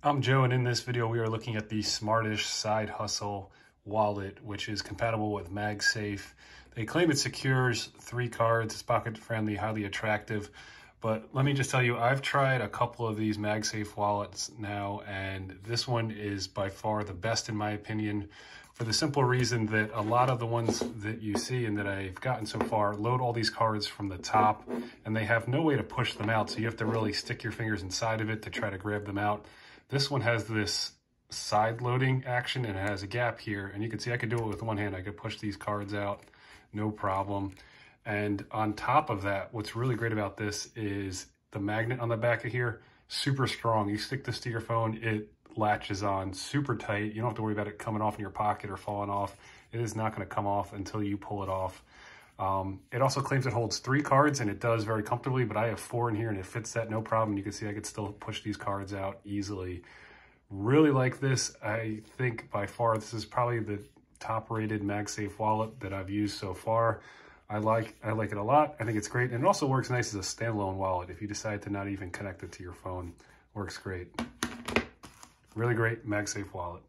I'm Joe and in this video we are looking at the Smartish Side Hustle wallet which is compatible with MagSafe. They claim it secures three cards, it's pocket friendly, highly attractive, but let me just tell you I've tried a couple of these MagSafe wallets now and this one is by far the best in my opinion for the simple reason that a lot of the ones that you see and that I've gotten so far load all these cards from the top and they have no way to push them out so you have to really stick your fingers inside of it to try to grab them out. This one has this side loading action and it has a gap here. And you can see I could do it with one hand. I could push these cards out, no problem. And on top of that, what's really great about this is the magnet on the back of here, super strong. You stick this to your phone, it latches on super tight. You don't have to worry about it coming off in your pocket or falling off. It is not gonna come off until you pull it off. Um, it also claims it holds three cards and it does very comfortably, but I have four in here and it fits that no problem. You can see I could still push these cards out easily. Really like this. I think by far this is probably the top rated MagSafe wallet that I've used so far. I like I like it a lot. I think it's great. And it also works nice as a standalone wallet. If you decide to not even connect it to your phone, works great. Really great MagSafe wallet.